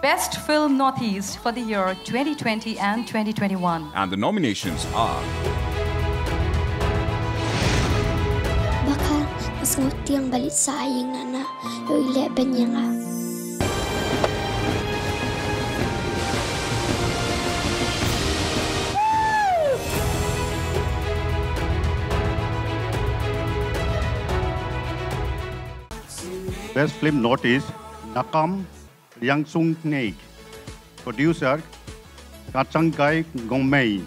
Best Film Northeast for the year 2020 and 2021. And the nominations are Baka mas nguti ang balit sayang na na yung 11 niya nga. Best Film Notice, Nakam Liangsung Nae, Producer, Kachang Kai Gong Mei.